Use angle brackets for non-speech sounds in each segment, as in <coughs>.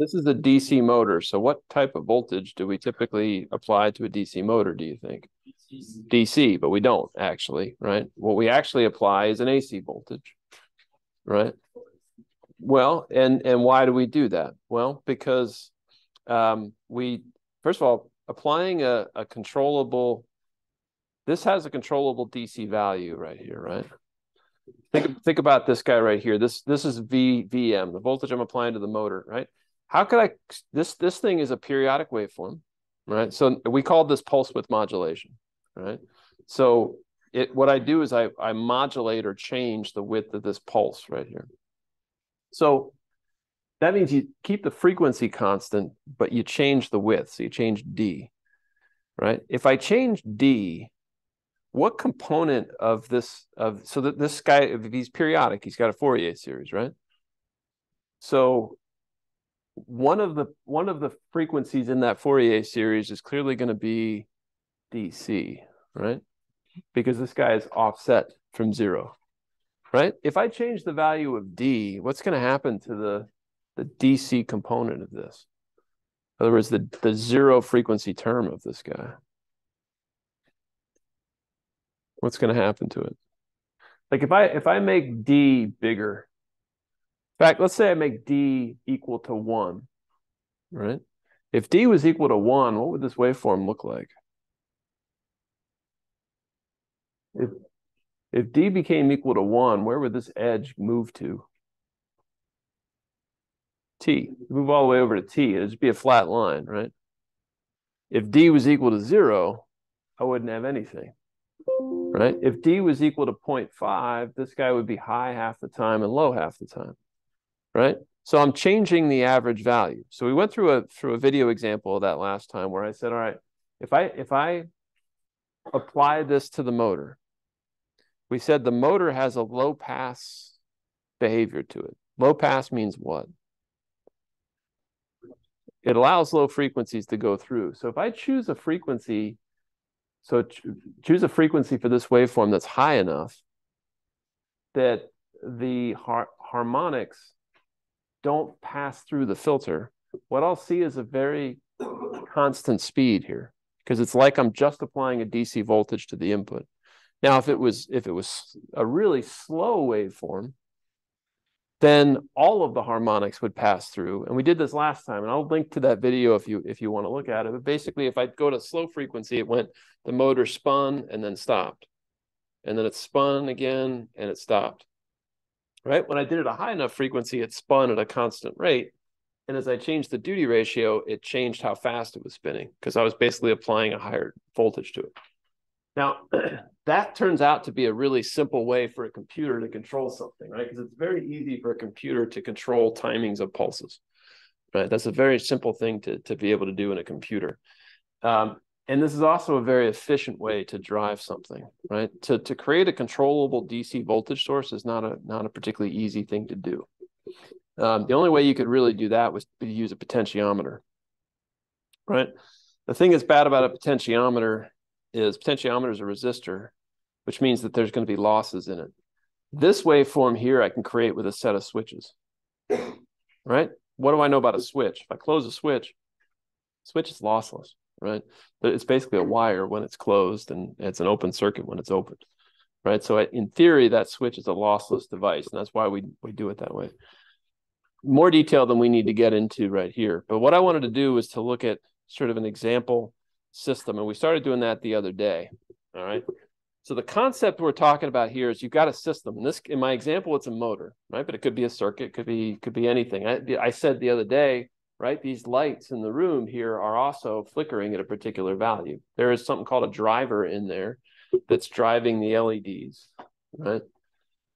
This is a DC motor. So what type of voltage do we typically apply to a DC motor, do you think? DC, but we don't actually, right? What we actually apply is an AC voltage, right? Well, and and why do we do that? Well, because um, we first of all applying a, a controllable. This has a controllable DC value right here, right? Think think about this guy right here. This this is V VM, the voltage I'm applying to the motor, right? How could I this this thing is a periodic waveform, right? So we call this pulse width modulation, right? So it what I do is I I modulate or change the width of this pulse right here. So that means you keep the frequency constant, but you change the width. So you change D, right? If I change D, what component of this of so that this guy if he's periodic, he's got a Fourier series, right? So one of the one of the frequencies in that Fourier series is clearly going to be DC, right? Because this guy is offset from zero right? If I change the value of D, what's going to happen to the, the DC component of this? In other words, the, the zero frequency term of this guy. What's going to happen to it? Like if I if I make D bigger, in fact, let's say I make D equal to one, right? If D was equal to one, what would this waveform look like? If if D became equal to one, where would this edge move to? T. Move all the way over to T. It'd just be a flat line, right? If D was equal to zero, I wouldn't have anything, right? If D was equal to 0.5, this guy would be high half the time and low half the time, right? So I'm changing the average value. So we went through a through a video example of that last time where I said, all right, if I if I apply this to the motor, we said the motor has a low pass behavior to it. Low pass means what? It allows low frequencies to go through. So if I choose a frequency, so ch choose a frequency for this waveform that's high enough that the har harmonics don't pass through the filter, what I'll see is a very constant speed here because it's like I'm just applying a DC voltage to the input. Now, if it was if it was a really slow waveform, then all of the harmonics would pass through. And we did this last time, and I'll link to that video if you if you want to look at it. But basically, if I go to slow frequency, it went the motor spun and then stopped. And then it spun again and it stopped. Right? When I did it at a high enough frequency, it spun at a constant rate. And as I changed the duty ratio, it changed how fast it was spinning because I was basically applying a higher voltage to it. Now, <clears throat> that turns out to be a really simple way for a computer to control something, right? Because it's very easy for a computer to control timings of pulses, right? That's a very simple thing to, to be able to do in a computer. Um, and this is also a very efficient way to drive something, right? To, to create a controllable DC voltage source is not a, not a particularly easy thing to do. Um, the only way you could really do that was to use a potentiometer, right? The thing that's bad about a potentiometer is potentiometer is a resistor, which means that there's going to be losses in it. This waveform here I can create with a set of switches, right? What do I know about a switch? If I close a switch, switch is lossless, right? But it's basically a wire when it's closed and it's an open circuit when it's open, right? So in theory, that switch is a lossless device, and that's why we, we do it that way. More detail than we need to get into right here. But what I wanted to do was to look at sort of an example system, and we started doing that the other day, all right? So the concept we're talking about here is you've got a system. This, in my example, it's a motor, right? But it could be a circuit, could be could be anything. I, I said the other day, right? These lights in the room here are also flickering at a particular value. There is something called a driver in there that's driving the LEDs, right?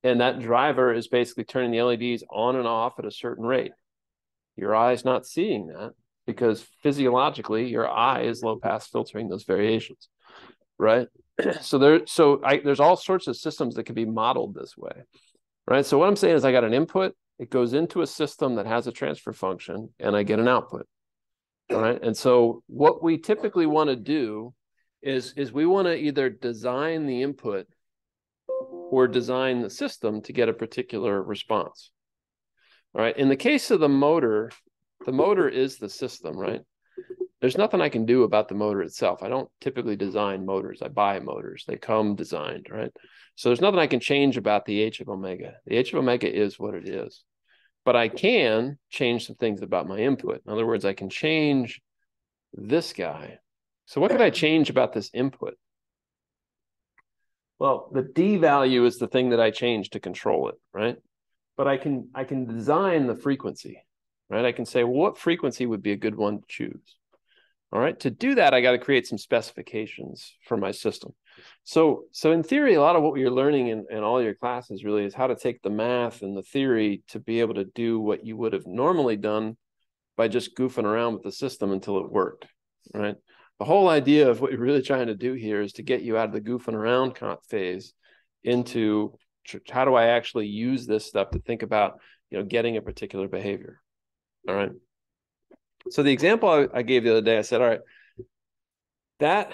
And that driver is basically turning the LEDs on and off at a certain rate. Your eye's not seeing that because physiologically your eye is low pass filtering those variations, right? <clears throat> so there so I, there's all sorts of systems that can be modeled this way right so what i'm saying is i got an input it goes into a system that has a transfer function and i get an output <clears throat> all right and so what we typically want to do is is we want to either design the input or design the system to get a particular response all right in the case of the motor the motor is the system, right? There's nothing I can do about the motor itself. I don't typically design motors. I buy motors. They come designed, right? So there's nothing I can change about the H of omega. The H of omega is what it is. But I can change some things about my input. In other words, I can change this guy. So what could I change about this input? Well, the D value is the thing that I change to control it, right? But I can I can design the frequency, right? I can say, well, what frequency would be a good one to choose? All right. To do that, I got to create some specifications for my system. So, so in theory, a lot of what you're learning in, in all your classes really is how to take the math and the theory to be able to do what you would have normally done by just goofing around with the system until it worked, right? The whole idea of what you're really trying to do here is to get you out of the goofing around phase into how do I actually use this stuff to think about, you know, getting a particular behavior. All right. So the example I, I gave the other day, I said, all right, that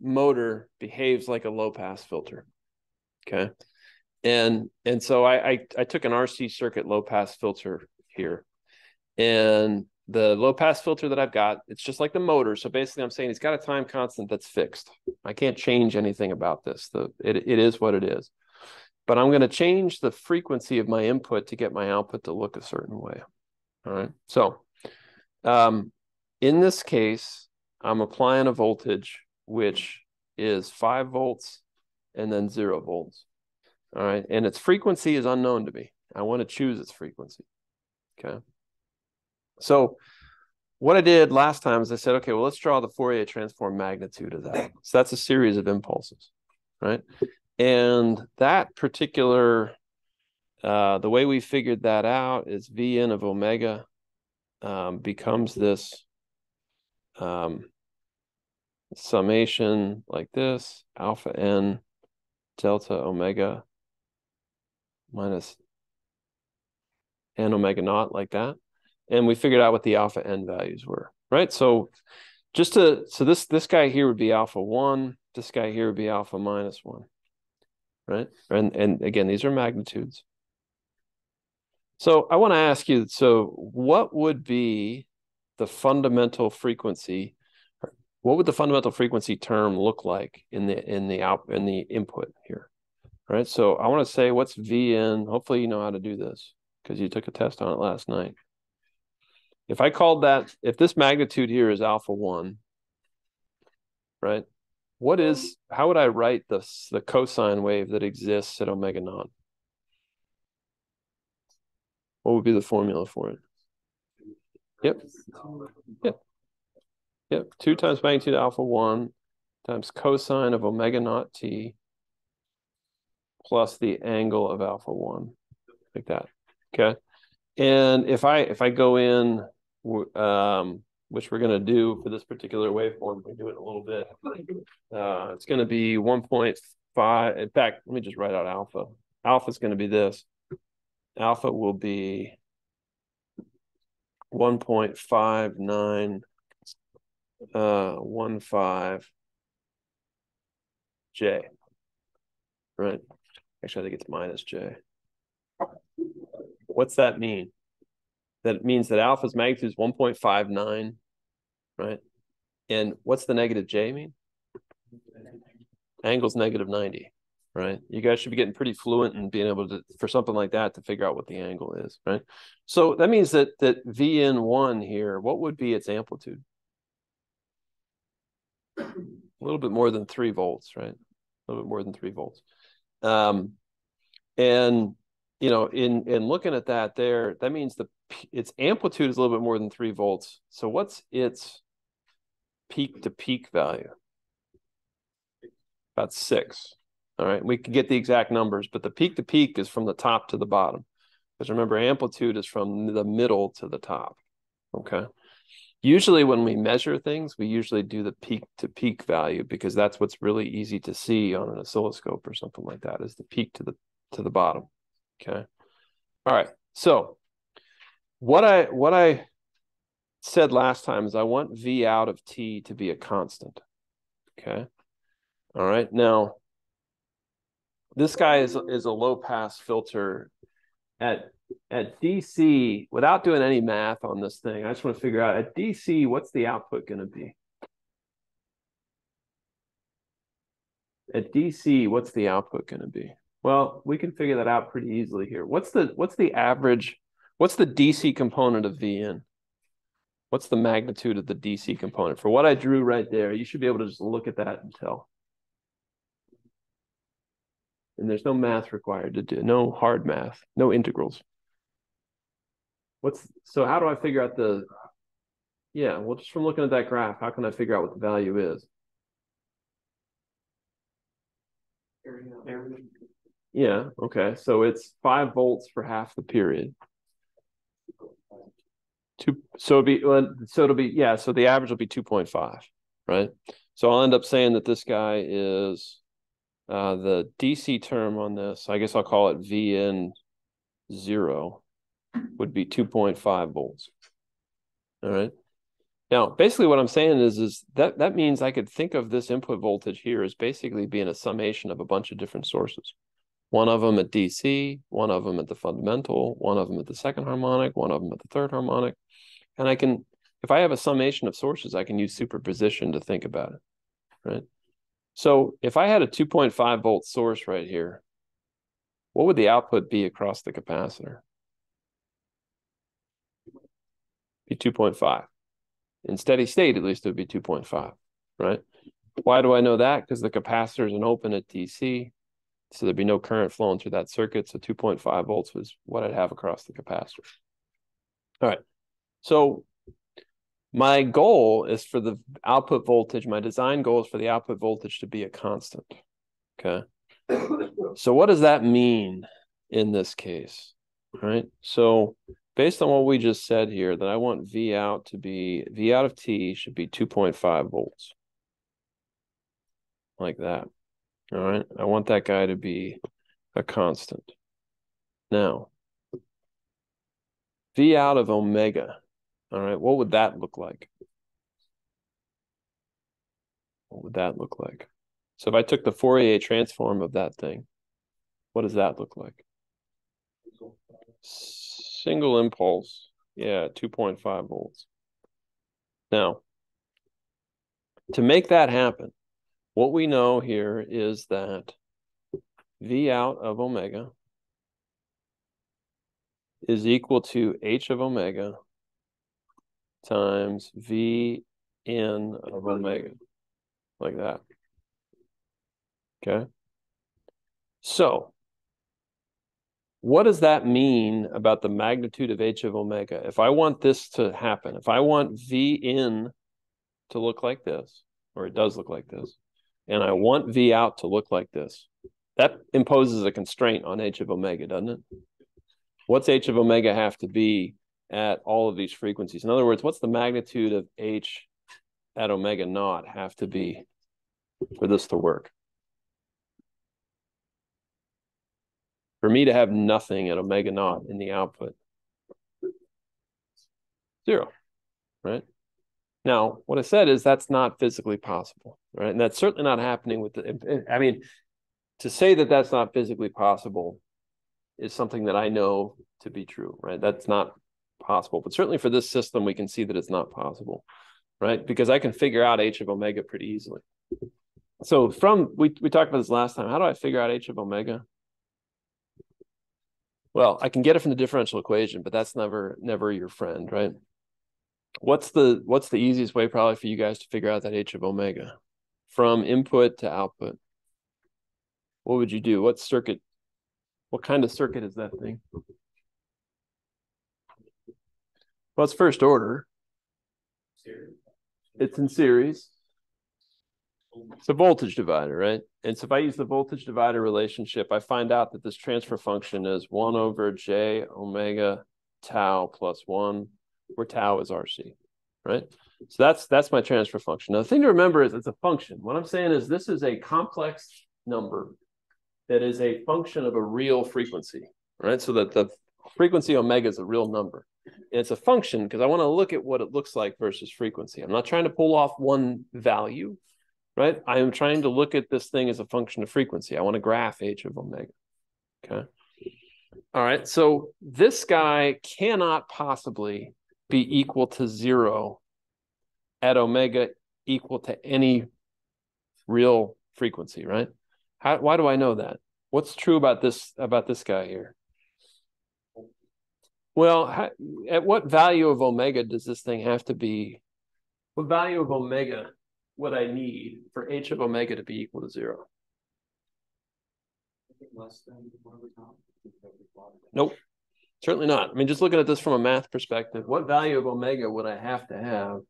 motor behaves like a low pass filter. Okay. And and so I, I I took an RC circuit low pass filter here. And the low pass filter that I've got, it's just like the motor. So basically I'm saying it's got a time constant that's fixed. I can't change anything about this. The it, it is what it is. But I'm going to change the frequency of my input to get my output to look a certain way. All right. So um, in this case, I'm applying a voltage which is five volts and then zero volts. All right. And its frequency is unknown to me. I want to choose its frequency. Okay. So what I did last time is I said, okay, well, let's draw the Fourier transform magnitude of that. So that's a series of impulses, right? And that particular, uh, the way we figured that out is Vn of omega um, becomes this um, summation like this, alpha n delta omega minus n omega naught like that. And we figured out what the alpha n values were, right? So just to, so this, this guy here would be alpha one, this guy here would be alpha minus one, right? And, and again, these are magnitudes. So I want to ask you, so what would be the fundamental frequency what would the fundamental frequency term look like in the in the out in the input here? Right? So i want to say what's vn hopefully you know how to do this because you took a test on it last night. If i called that if this magnitude here is alpha 1 right what is how would i write the the cosine wave that exists at omega naught what would be the formula for it yep yep Yep, two times magnitude alpha one times cosine of omega naught t plus the angle of alpha one, like that. Okay, and if I if I go in, um, which we're going to do for this particular waveform, we do it a little bit. Uh, it's going to be one point five. In fact, let me just write out alpha. Alpha is going to be this. Alpha will be one point five nine uh, one J. Right. Actually, I think it's minus J. What's that mean? That means that alpha's magnitude is 1.59, right? And what's the negative J mean? Angle's negative 90, right? You guys should be getting pretty fluent and being able to, for something like that, to figure out what the angle is, right? So that means that that VN1 here, what would be its amplitude? a little bit more than three volts, right? A little bit more than three volts. Um, and you know, in in looking at that there, that means the its amplitude is a little bit more than three volts. So what's its peak to peak value? About six. All right, we can get the exact numbers, but the peak to peak is from the top to the bottom. Because remember, amplitude is from the middle to the top. Okay usually when we measure things we usually do the peak to peak value because that's what's really easy to see on an oscilloscope or something like that is the peak to the to the bottom okay all right so what i what i said last time is i want v out of t to be a constant okay all right now this guy is is a low pass filter at at DC, without doing any math on this thing, I just want to figure out at DC, what's the output going to be? At DC, what's the output going to be? Well, we can figure that out pretty easily here. What's the what's the average? What's the DC component of VN? What's the magnitude of the DC component? For what I drew right there, you should be able to just look at that and tell. And there's no math required to do, no hard math, no integrals. What's so how do I figure out the yeah, well just from looking at that graph, how can I figure out what the value is? Yeah, okay. So it's five volts for half the period. Two so it'll be so it'll be yeah, so the average will be 2.5, right? So I'll end up saying that this guy is uh, the DC term on this, I guess I'll call it VN zero would be 2.5 volts. All right. Now, basically what I'm saying is, is that that means I could think of this input voltage here as basically being a summation of a bunch of different sources. One of them at DC, one of them at the fundamental, one of them at the second harmonic, one of them at the third harmonic. And I can, if I have a summation of sources, I can use superposition to think about it, right? So if I had a 2.5 volt source right here, what would the output be across the capacitor? be 2.5. In steady state, at least it would be 2.5, right? Why do I know that? Because the capacitor is an open at DC, so there'd be no current flowing through that circuit. So 2.5 volts was what I'd have across the capacitor. All right. So my goal is for the output voltage, my design goal is for the output voltage to be a constant. Okay. <coughs> So what does that mean in this case? All right. So based on what we just said here, that I want V out to be, V out of T should be 2.5 volts. Like that. All right. I want that guy to be a constant. Now, V out of omega. All right. What would that look like? What would that look like? So if I took the Fourier transform of that thing, what does that look like? single impulse. Yeah, 2.5 volts. Now, to make that happen, what we know here is that V out of omega is equal to H of omega times V in of omega, like that. Okay. So what does that mean about the magnitude of h of omega? If I want this to happen, if I want V in to look like this, or it does look like this, and I want V out to look like this, that imposes a constraint on h of omega, doesn't it? What's h of omega have to be at all of these frequencies? In other words, what's the magnitude of h at omega naught have to be for this to work? for me to have nothing at omega naught in the output. Zero, right? Now, what I said is that's not physically possible, right? And that's certainly not happening with the, I mean, to say that that's not physically possible is something that I know to be true, right? That's not possible. But certainly for this system, we can see that it's not possible, right? Because I can figure out h of omega pretty easily. So from, we, we talked about this last time. How do I figure out h of omega? Well, I can get it from the differential equation, but that's never never your friend, right? What's the what's the easiest way probably for you guys to figure out that h of omega from input to output? What would you do? What circuit? What kind of circuit is that thing? Well, it's first order. It's in series. It's a voltage divider, right? And so if I use the voltage divider relationship, I find out that this transfer function is 1 over j omega tau plus 1, where tau is RC, right? So that's that's my transfer function. Now, the thing to remember is it's a function. What I'm saying is this is a complex number that is a function of a real frequency, right? So that the frequency omega is a real number. And it's a function because I want to look at what it looks like versus frequency. I'm not trying to pull off one value right? I am trying to look at this thing as a function of frequency. I want to graph h of omega. Okay. All right. So this guy cannot possibly be equal to zero at omega equal to any real frequency, right? How, why do I know that? What's true about this about this guy here? Well, how, at what value of omega does this thing have to be? What value of omega would I need for h of omega to be equal to zero? Nope, certainly not. I mean, just looking at this from a math perspective, what value of omega would I have to have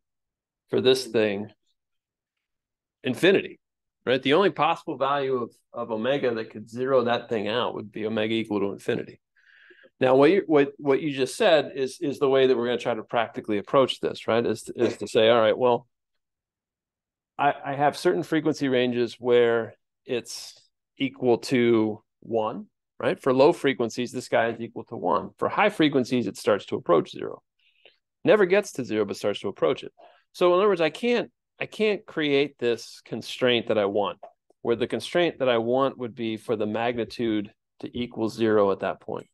for this thing? Infinity right? The only possible value of, of omega that could zero that thing out would be omega equal to infinity. Now, what you what what you just said is is the way that we're going to try to practically approach this, right? Is is to say, all right, well, I, I have certain frequency ranges where it's equal to one, right? For low frequencies, this guy is equal to one. For high frequencies, it starts to approach zero. Never gets to zero, but starts to approach it. So in other words, I can't I can't create this constraint that I want, where the constraint that I want would be for the magnitude to equal zero at that point.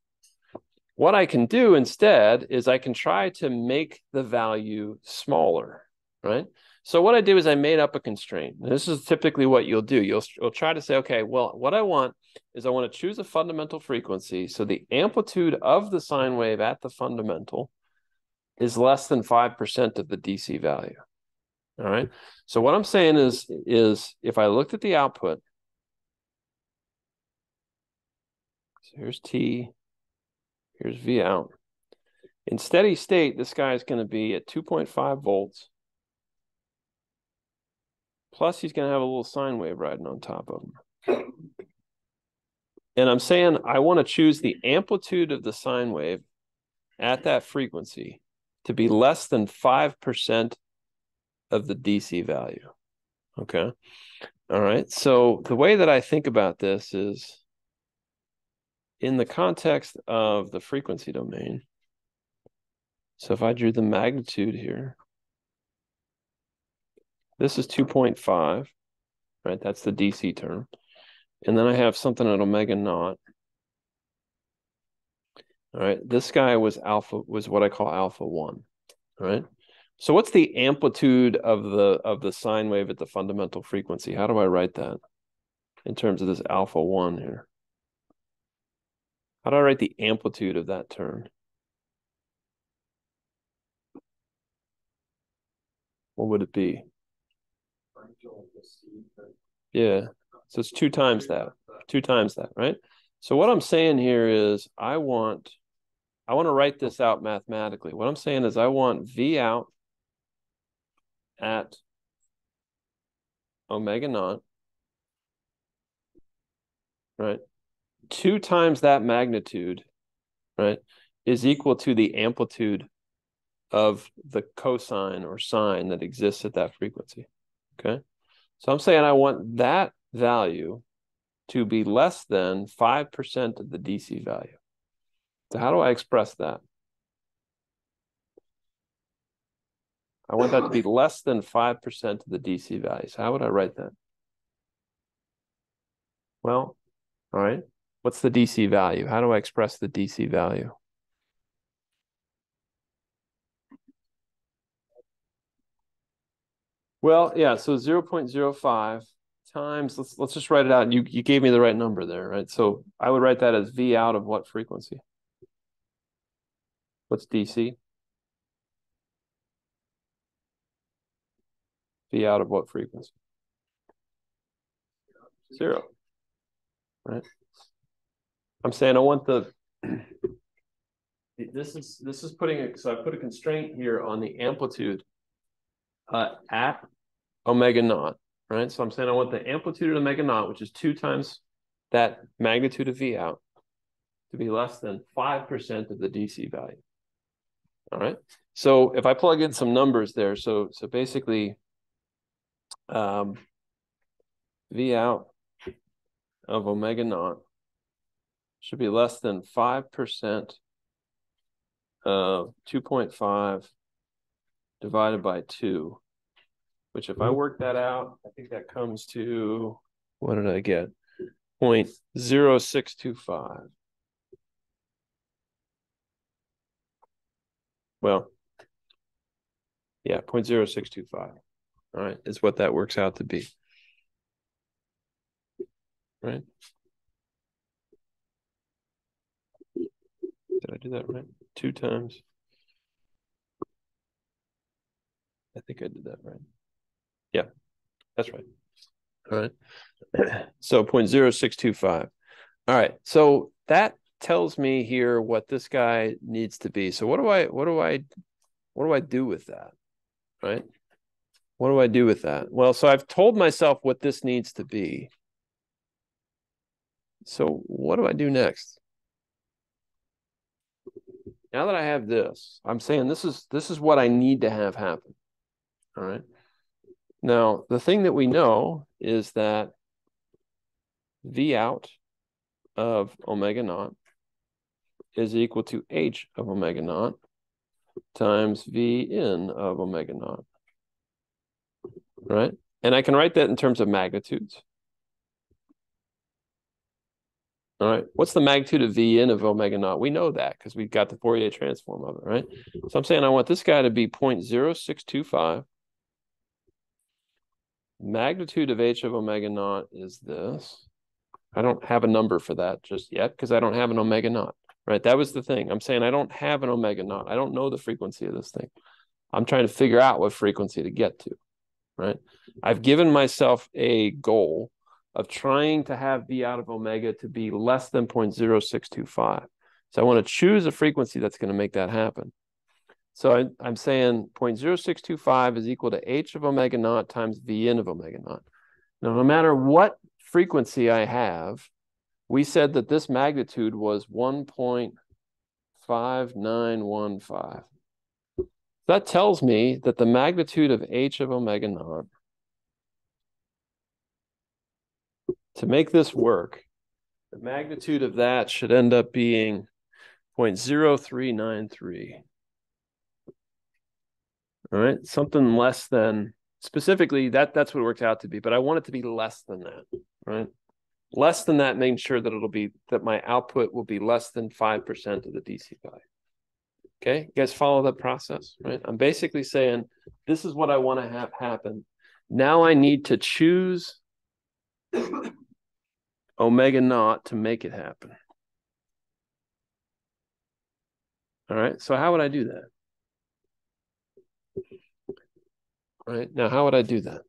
What I can do instead is I can try to make the value smaller, right? So what I do is I made up a constraint. This is typically what you'll do. You'll, you'll try to say, okay, well, what I want is I want to choose a fundamental frequency. So the amplitude of the sine wave at the fundamental is less than 5% of the DC value. All right. So what I'm saying is, is if I looked at the output, so here's T, here's V out. In steady state, this guy is going to be at 2.5 volts. Plus, he's going to have a little sine wave riding on top of him. And I'm saying I want to choose the amplitude of the sine wave at that frequency to be less than 5% of the DC value. Okay. All right. So the way that I think about this is in the context of the frequency domain. So if I drew the magnitude here, this is 2.5, right? That's the DC term. And then I have something at omega naught. All right. This guy was alpha, was what I call alpha one. Right. So what's the amplitude of the of the sine wave at the fundamental frequency? How do I write that in terms of this alpha one here? How do I write the amplitude of that term? What would it be? Yeah. So it's two times that. Two times that, right? So what I'm saying here is I want I want to write this out mathematically. What I'm saying is I want V out at omega naught, right? Two times that magnitude, right, is equal to the amplitude of the cosine or sine that exists at that frequency. Okay. So I'm saying I want that value to be less than 5% of the DC value. So how do I express that? I want that to be less than 5% of the DC value. So how would I write that? Well, all right. What's the DC value? How do I express the DC value? Well, yeah, so 0 0.05 times, let's let's just write it out. You you gave me the right number there, right? So I would write that as V out of what frequency? What's DC? V out of what frequency? Zero. Right. I'm saying I want the <clears throat> this is this is putting it so I put a constraint here on the amplitude uh, at omega naught, right? So I'm saying I want the amplitude of omega naught, which is two times that magnitude of V out, to be less than 5% of the DC value. All right. So if I plug in some numbers there, so so basically um, V out of omega naught should be less than 5% of 2.5 divided by 2, which if I mm-hmm. work that out, I think that comes to what did I get? 0.0625. Well, yeah, 0.0625. All right, is what that works out to be. Right. Did I do that right? Two times. I think I did that right. Yeah, that's right. All right. <clears throat> So 0.0625. All right. So that tells me here what this guy needs to be. So what do I what do I what do I do with that? Right? What do I do with that? Well, so I've told myself what this needs to be. So what do I do next? Now that I have this, I'm saying this is this is what I need to have happen. All right. Now, the thing that we know is that V out of omega naught is equal to H of omega naught times V in of omega naught. Right? And I can write that in terms of magnitudes. All right. What's the magnitude of V in of omega naught? We know that because we've got the Fourier transform of it, right? So I'm saying I want this guy to be 0.0625. Magnitude of H of omega naught is this. I don't have a number for that just yet because I don't have an omega naught, right? That was the thing. I'm saying I don't have an omega naught. I don't know the frequency of this thing. I'm trying to figure out what frequency to get to, right? I've given myself a goal of trying to have V out of omega to be less than 0.0625. So I want to choose a frequency that's going to make that happen. So I, am saying 0.0625 is equal to h of omega naught times V in of omega naught. Now, no matter what frequency I have, we said that this magnitude was 1.5915. That tells me that the magnitude of h of omega naught to make this work, the magnitude of that should end up being 0.0393. All right, something less than specifically that that's what it works out to be, but I want it to be less than that, right? Less than that, making sure that it'll be that my output will be less than 5% of the DC value. Okay, you guys follow that process, right? I'm basically saying this is what I want to have happen. Now I need to choose omega naught to make it happen. All right, so how would I do that? Right now, how would I do that?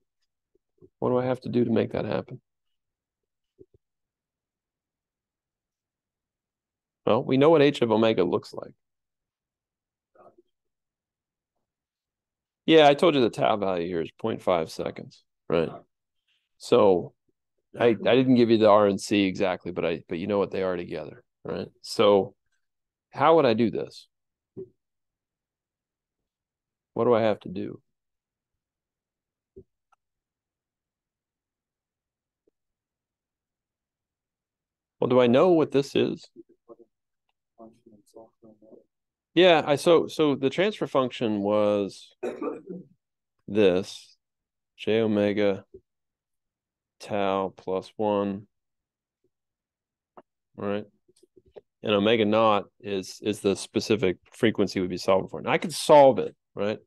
What do I have to do to make that happen? Well, we know what h of omega looks like. Yeah, I told you the tau value here is 0.5 seconds, right? So I, I didn't give you the R and C exactly, but I but you know what they are together, right? So how would I do this? What do I have to do? Well, do I know what this is? Yeah, I so so the transfer function was this j omega tau plus one, right? And omega naught is is the specific frequency we'd be solving for. And I could solve it, right?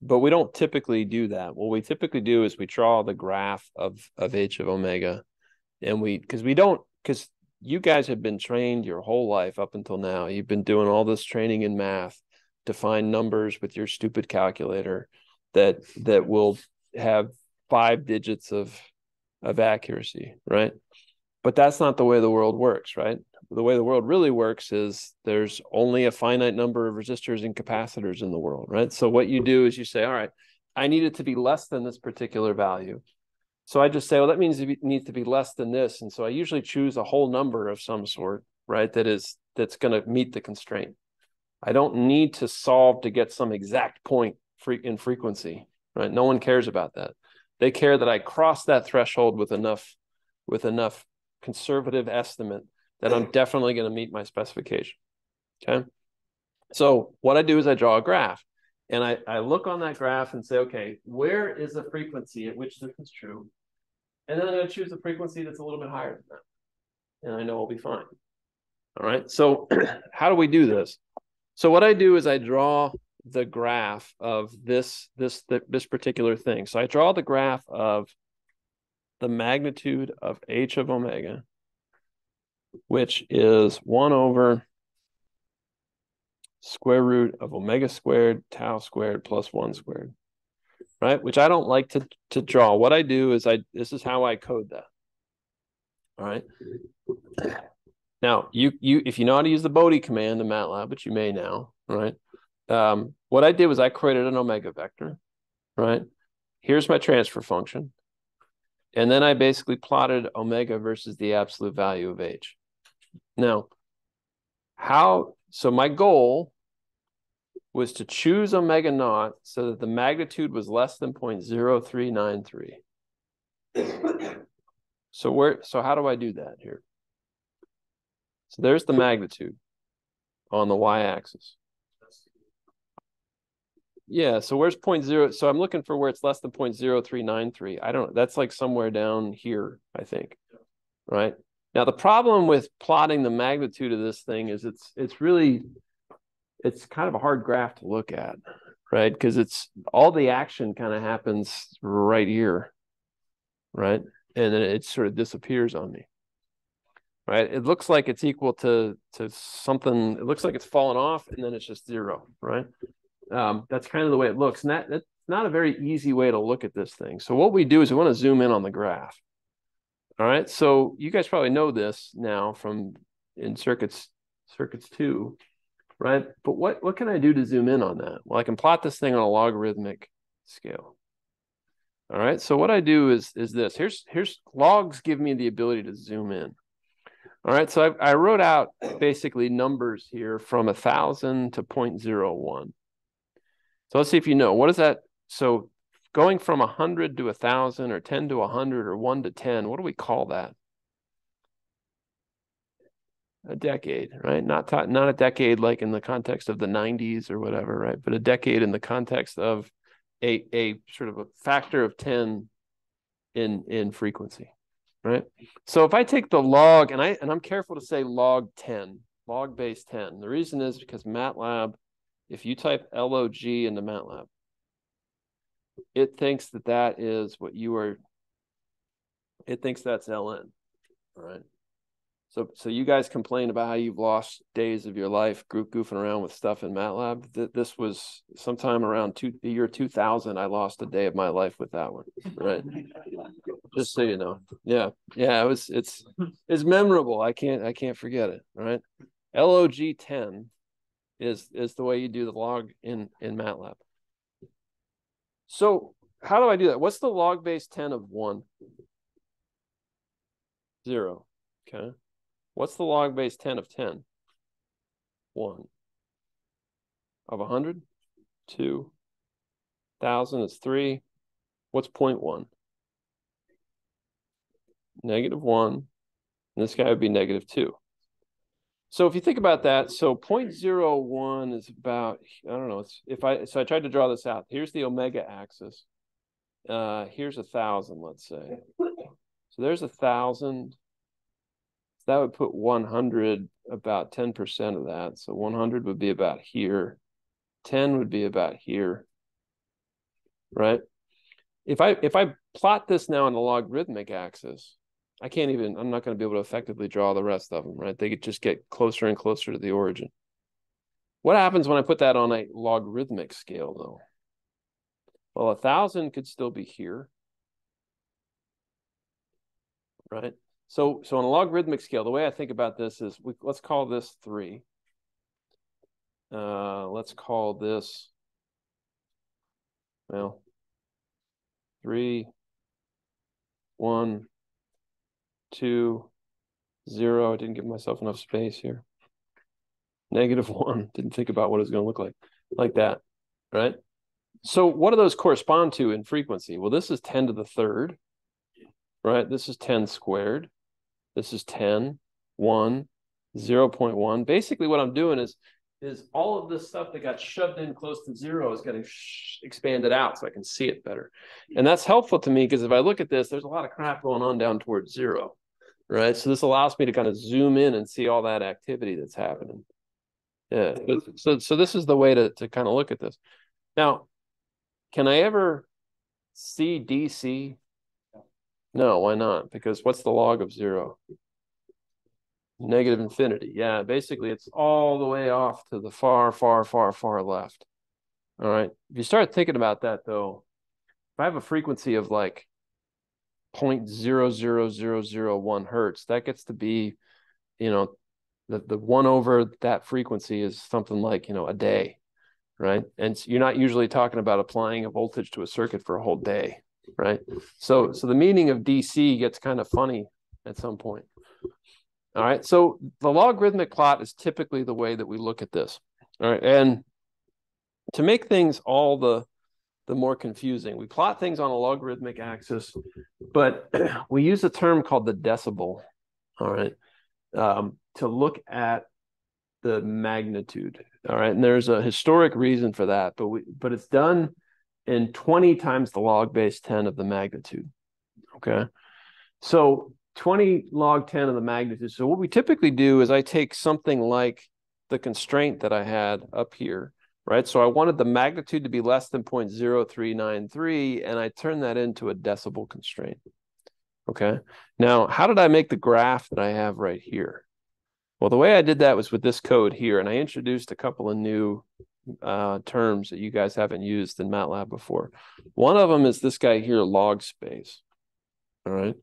But we don't typically do that. What we typically do is we draw the graph of of h of omega, and we because we don't because you guys have been trained your whole life up until now. You've been doing all this training in math to find numbers with your stupid calculator that that will have five digits of of accuracy, right? But that's not the way the world works, right? The way the world really works is there's only a finite number of resistors and capacitors in the world, right? So what you do is you say, all right, I need it to be less than this particular value. So I just say, well, that means it needs to be less than this. And so I usually choose a whole number of some sort, right? That is that's going to meet the constraint. I don't need to solve to get some exact point in frequency, right? No one cares about that. They care that I cross that threshold with enough with enough conservative estimate that I'm <laughs> definitely going to meet my specification. Okay. So what I do is I draw a graph. And I, I look on that graph and say, okay, where is the frequency at which this is true? And then I'm going to choose a frequency that's a little bit higher than that. And I know I'll be fine. All right. So <clears throat> how do we do this? So what I do is I draw the graph of this this this particular thing. So I draw the graph of the magnitude of h of omega, which is 1 over square root of omega squared tau squared plus 1 squared, right? Which I don't like to, to draw. What I do is I this is how I code that. All right. Now, you you if you know how to use the Bode command in MATLAB, but you may now, right? Um, what I did was I created an omega vector, right? Here's my transfer function. And then I basically plotted omega versus the absolute value of h. Now, how, so my goal was to choose omega naught so that the magnitude was less than 0.0393. <coughs> so where, so how do I do that here? So there's the magnitude on the y-axis. Yeah, so where's point zero? So I'm looking for where it's less than point zero three nine three. I don't. That's like somewhere down here, I think. Right now, the problem with plotting the magnitude of this thing is it's it's really it's kind of a hard graph to look at, right? Because it's all the action kind of happens right here, right? And then it sort of disappears on me, right? It looks like it's equal to to something. It looks like it's fallen off, and then it's just zero, right? Um, that's kind of the way it looks. And that, that's not a very easy way to look at this thing. So what we do is we want to zoom in on the graph. All right. So you guys probably know this now from in circuits circuits two, right? But what what can I do to zoom in on that? Well, I can plot this thing on a logarithmic scale. All right. So what I do is is this. Here's here's logs give me the ability to zoom in. All right. So I, I wrote out basically numbers here from a thousand to 0.01. So let's see if you know what is that. So going from 100 to 1,000 or 10 to 100 or 1 to 10, what do we call that? A decade, right? Not not a decade like in the context of the 90s or whatever, right? But a decade in the context of a a sort of a factor of 10 in in frequency, right? So if I take the log and I and I'm careful to say log 10, log base 10. The reason is because MATLAB if you type log into MATLAB, it thinks that that is what you are. It thinks that's ln, right? So, so you guys complain about how you've lost days of your life group goofing around with stuff in MATLAB. This was sometime around two, the year 2000. I lost a day of my life with that one, right? Just so you know. Yeah, yeah. It was. It's it's memorable. I can't I can't forget it. Right. LOG 10 is is the way you do the log in in MATLAB. So how do I do that? What's the log base 10 of 1? 0. Okay. What's the log base 10 of 10? 1. Of 100? 2. 1,000 is 3. What's 0.1? Negative 1. And this guy would be negative 2. So if you think about that, so 0.01 is about, I don't know, it's if I, so I tried to draw this out. Here's the omega axis. Uh, here's a thousand, let's say. So there's a thousand. That would put 100 about 10% of that. So 100 would be about here. 10 would be about here. Right? If I if I plot this now on the logarithmic axis, I can't even, I'm not going to be able to effectively draw the rest of them, right? They could just get closer and closer to the origin. What happens when I put that on a logarithmic scale, though? Well, a thousand could still be here, right? So, so on a logarithmic scale, the way I think about this is, we, let's call this three. Uh, let's call this, well, three, one, two, zero. I didn't give myself enough space here. Negative <laughs> one. Didn't think about what it's going to look like. Like that, right? So what do those correspond to in frequency? Well, this is 10 to the third, right? This is 10 squared. This is 10, 1, 0 0.1. Basically, what I'm doing is is all of this stuff that got shoved in close to zero is getting expanded out so I can see it better. And that's helpful to me because if I look at this, there's a lot of crap going on down towards zero right? So this allows me to kind of zoom in and see all that activity that's happening. Yeah. So so this is the way to to kind of look at this. Now, can I ever see DC? No, why not? Because what's the log of zero? Negative infinity. Yeah, basically it's all the way off to the far, far, far, far left. All right. If you start thinking about that though, if I have a frequency of like 0.00001 hertz, that gets to be, you know, the, the one over that frequency is something like, you know, a day, right? And you're not usually talking about applying a voltage to a circuit for a whole day, right? So, so the meaning of DC gets kind of funny at some point. All right. So the logarithmic plot is typically the way that we look at this. All right. And to make things all the the more confusing, we plot things on a logarithmic axis, but <clears throat> we use a term called the decibel. All right. Um, to look at the magnitude. All right. And there's a historic reason for that, but we but it's done in 20 times the log base 10 of the magnitude. Okay. So 20 log 10 of the magnitude. So what we typically do is I take something like the constraint that I had up here, right? So I wanted the magnitude to be less than 0.0393, and I turn that into a decibel constraint. Okay. Now, how did I make the graph that I have right here? Well, the way I did that was with this code here, and I introduced a couple of new uh, terms that you guys haven't used in MATLAB before. One of them is this guy here, log space. All right.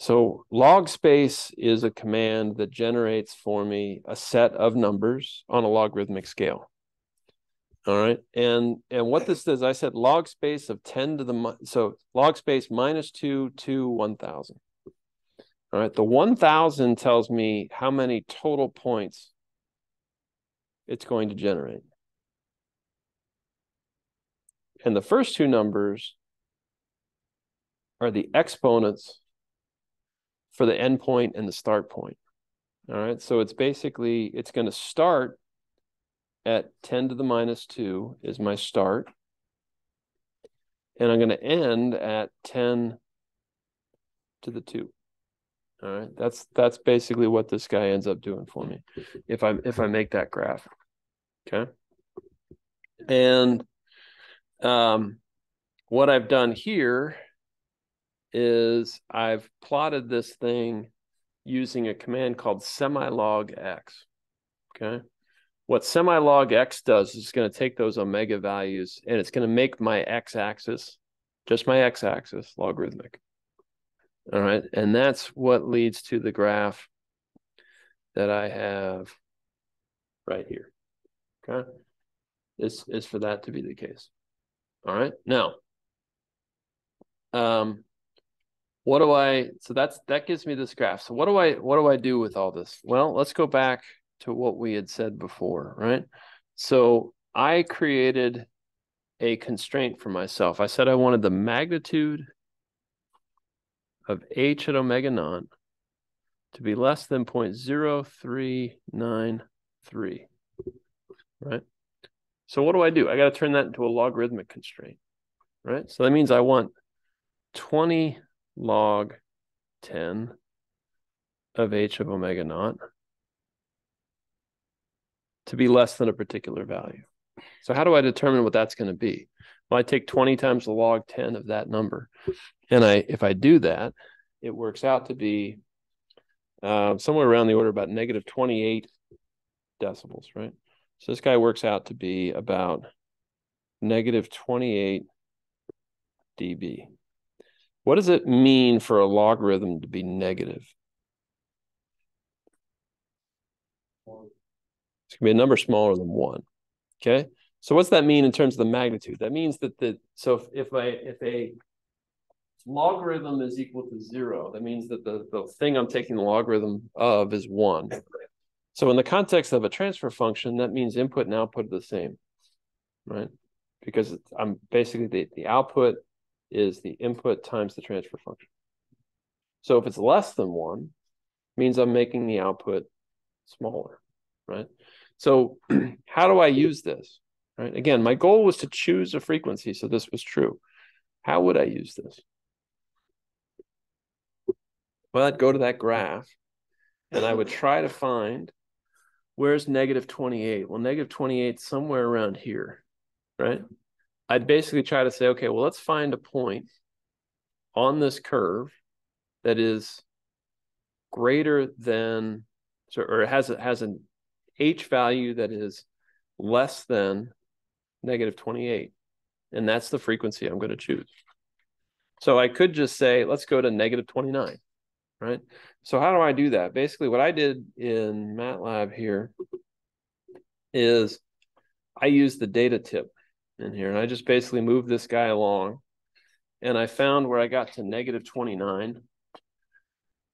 So log space is a command that generates for me a set of numbers on a logarithmic scale. All right. And and what this does, I said log space of 10 to the so log space minus 2 to 1000. All right. The 1000 tells me how many total points it's going to generate. And the first two numbers are the exponents for the endpoint and the start point. All right, so it's basically, it's going to start at 10 to the minus 2 is my start. And I'm going to end at 10 to the 2. All right, that's that's basically what this guy ends up doing for me if I if I make that graph. Okay. And um what I've done here is I've plotted this thing using a command called semilog x. Okay. What semilog x does is it's going to take those omega values and it's going to make my x axis, just my x axis, logarithmic. All right. And that's what leads to the graph that I have right here. Okay. This is for that to be the case. All right. Now, um, what do I so that's that gives me this graph. So what do I what do I do with all this? Well, let's go back to what we had said before, right? So I created a constraint for myself. I said I wanted the magnitude of h at omega naught to be less than 0.0393, right? So what do I do? I got to turn that into a logarithmic constraint, right? So that means I want 20 log 10 of h of omega naught to be less than a particular value. So how do I determine what that's going to be? Well, I take 20 times the log 10 of that number. And I if I do that, it works out to be uh, somewhere around the order about negative 28 decibels, right? So this guy works out to be about negative 28 dB. What does it mean for a logarithm to be negative? It's going to be a number smaller than one. Okay. So what's that mean in terms of the magnitude? That means that the so if, if I if a logarithm is equal to zero, that means that the, the thing I'm taking the logarithm of is one. So in the context of a transfer function, that means input and output are the same, right? Because I'm basically the, the output is the input times the transfer function. So if it's less than one, means I'm making the output smaller, right? So <clears throat> how do I use this? Right. Again, my goal was to choose a frequency, so this was true. How would I use this? Well, I'd go to that graph and I would try to find where's negative 28? Well, negative 28 somewhere around here, right? I'd basically try to say, okay, well, let's find a point on this curve that is greater than, or has, has an h value that is less than negative 28. And that's the frequency I'm going to choose. So I could just say, let's go to negative 29, right? So how do I do that? Basically, what I did in MATLAB here is I used the data tip in here, and I just basically moved this guy along, and I found where I got to negative 29.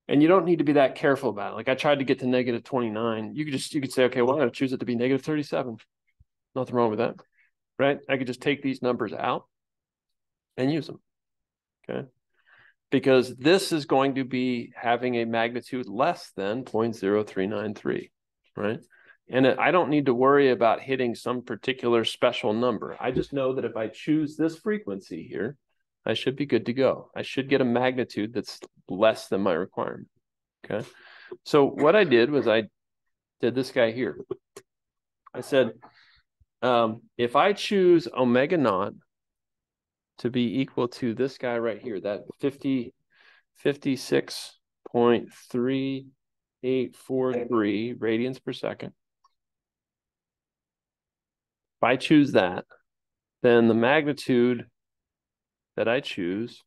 And you don't need to be that careful about it. Like I tried to get to negative 29. You could just you could say, okay, well, I'm going to choose it to be negative 37. Nothing wrong with that, right? I could just take these numbers out and use them. Okay. Because this is going to be having a magnitude less than 0.0393, right? And I don't need to worry about hitting some particular special number. I just know that if I choose this frequency here, I should be good to go. I should get a magnitude that's less than my requirement. Okay. So what I did was I did this guy here. I said, um, if I choose omega naught to be equal to this guy right here, that 50, 56.3843 radians per second. If I choose that, then the magnitude that I choose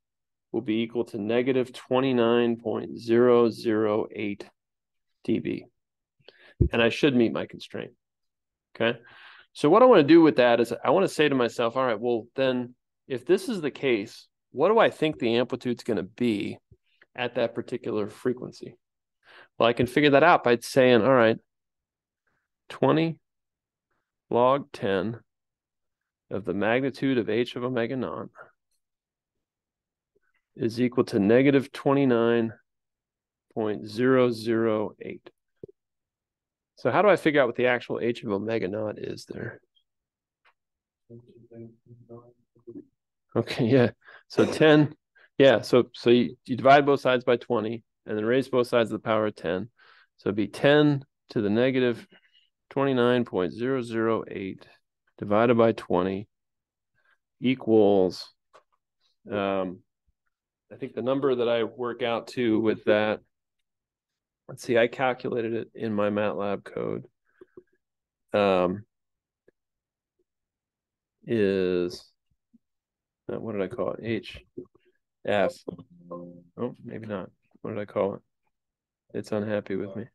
will be equal to negative 29.008 dB. And I should meet my constraint. Okay. So what I want to do with that is I want to say to myself, all right, well, then if this is the case, what do I think the amplitude is going to be at that particular frequency? Well, I can figure that out by saying, all right, 20 log 10 of the magnitude of h of omega naught is equal to negative 29.008. So how do I figure out what the actual h of omega naught is there? Okay, yeah. So 10, yeah. So so you, you divide both sides by 20 and then raise both sides to the power of 10. So it'd be 10 to the negative 29.008 divided by 20 equals um I think the number that I work out to with that let's see, I calculated it in my MATLAB code. Um, is uh, what did I call it? H F. Oh, maybe not. What did I call it? It's unhappy with me.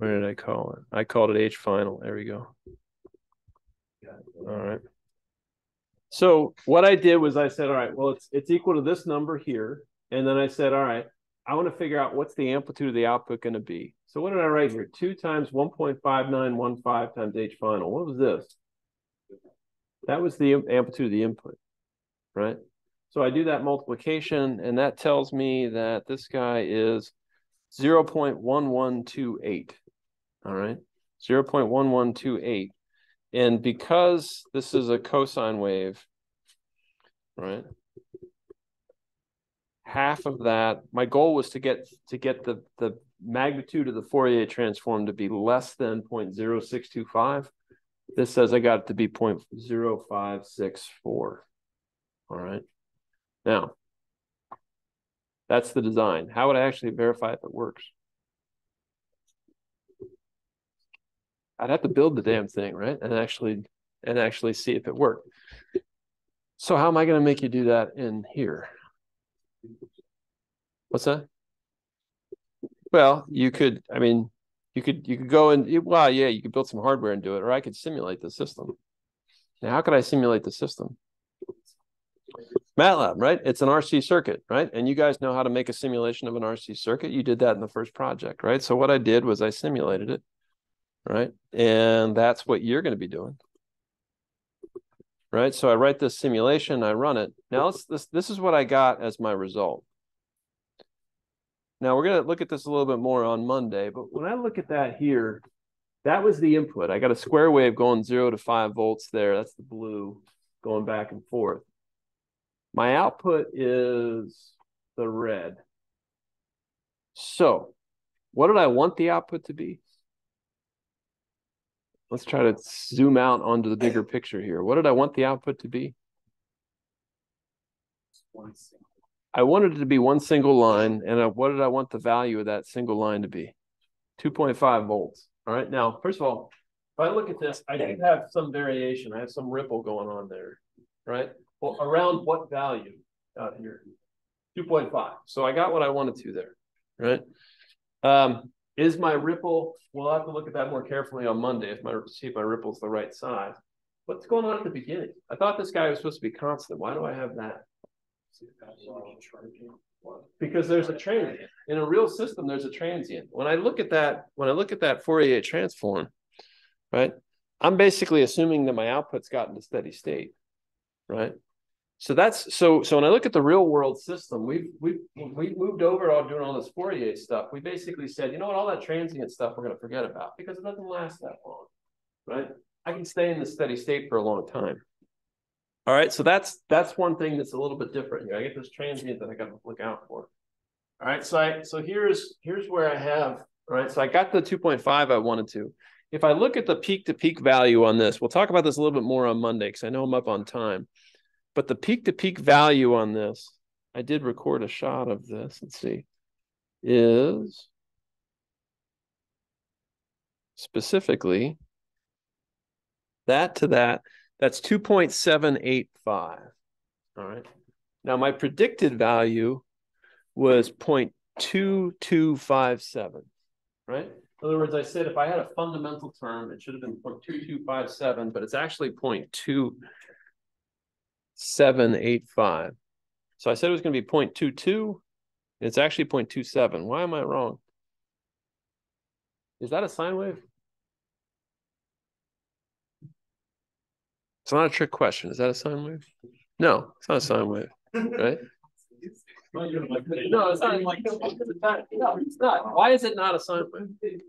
What did I call it? I called it H final. There we go. All right. So what I did was I said, all right, well, it's it's equal to this number here. And then I said, all right, I want to figure out what's the amplitude of the output going to be. So what did I write here? 2 times 1.5915 times H final. What was this? That was the amplitude of the input, right? So I do that multiplication, and that tells me that this guy is 0 0.1128, all right? 0 0.1128. And because this is a cosine wave, right? Half of that, my goal was to get to get the the magnitude of the Fourier transform to be less than 0.0625. This says I got it to be 0.0564. All right. Now, that's the design. How would I actually verify if it works? I'd have to build the damn thing, right? And actually and actually see if it worked. So how am I going to make you do that in here? What's that? Well, you could, I mean, you could you could go and well, yeah, you could build some hardware and do it, or I could simulate the system. Now, how could I simulate the system? MATLAB, right? It's an RC circuit, right? And you guys know how to make a simulation of an RC circuit. You did that in the first project, right? So what I did was I simulated it right? And that's what you're going to be doing. Right. So I write this simulation, I run it. Now let's this this is what I got as my result. Now we're going to look at this a little bit more on Monday, but when I look at that here, that was the input. I got a square wave going zero to five volts there. That's the blue going back and forth. My output is the red. So what did I want the output to be? Let's try to zoom out onto the bigger picture here. What did I want the output to be? I wanted it to be one single line. And I, what did I want the value of that single line to be? 2.5 volts. All right. Now, first of all, if I look at this, I do have some variation. I have some ripple going on there, right? Well, around what value out here? 2.5. So I got what I wanted to there, right? Um, is my ripple, we'll have to look at that more carefully on Monday if my see if my ripple's the right size. What's going on at the beginning? I thought this guy was supposed to be constant. Why do I have that? Because there's a transient. In a real system, there's a transient. When I look at that, when I look at that Fourier transform, right? I'm basically assuming that my output's gotten to steady state, right? So that's so so when I look at the real world system, we've we've we moved over all doing all this Fourier stuff. We basically said, you know what, all that transient stuff we're going to forget about because it doesn't last that long, right? I can stay in the steady state for a long time. All right, so that's that's one thing that's a little bit different here. I get this transient that I got to look out for. All right, so I so here's here's where I have. All right, so I got the 2.5 I wanted to. If I look at the peak to peak value on this, we'll talk about this a little bit more on Monday because I know I'm up on time. But the peak to peak value on this, I did record a shot of this. Let's see, is specifically that to that, that's 2.785. All right. Now my predicted value was 0.2257, right? In other words, I said if I had a fundamental term, it should have been 0.2257, but it's actually 0.2 0.785. So I said it was going to be 0.22. It's actually 0.27. Why am I wrong? Is that a sine wave? It's not a trick question. Is that a sine wave? No, it's not a sine wave, right? No, it's not like no, it's not. Why is it not a sine wave?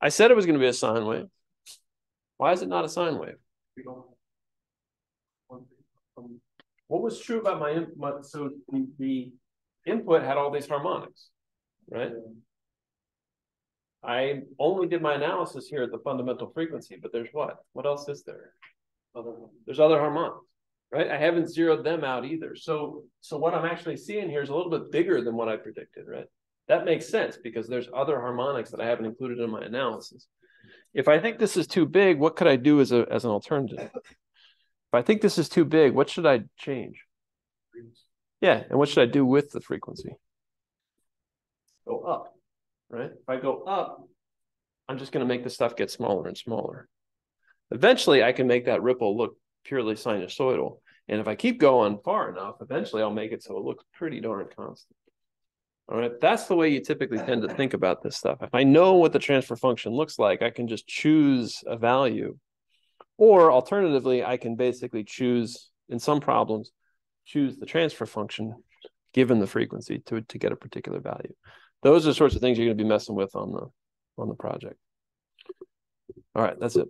I said it was going to be a sine wave. Why is it not a sine wave? Um, what was true about my input? So the, the input had all these harmonics, right? I only did my analysis here at the fundamental frequency, but there's what? What else is there? There's other harmonics, right? I haven't zeroed them out either. So, so what I'm actually seeing here is a little bit bigger than what I predicted, right? That makes sense because there's other harmonics that I haven't included in my analysis. If I think this is too big, what could I do as a as an alternative? If I think this is too big, what should I change? Yeah, and what should I do with the frequency? Go up, right? If I go up, I'm just going to make the stuff get smaller and smaller. Eventually, I can make that ripple look purely sinusoidal. And if I keep going far enough, eventually I'll make it so it looks pretty darn constant. All right, that's the way you typically tend to think about this stuff. If I know what the transfer function looks like, I can just choose a value or alternatively, I can basically choose in some problems, choose the transfer function given the frequency to, to get a particular value. Those are the sorts of things you're going to be messing with on the on the project. All right, that's it.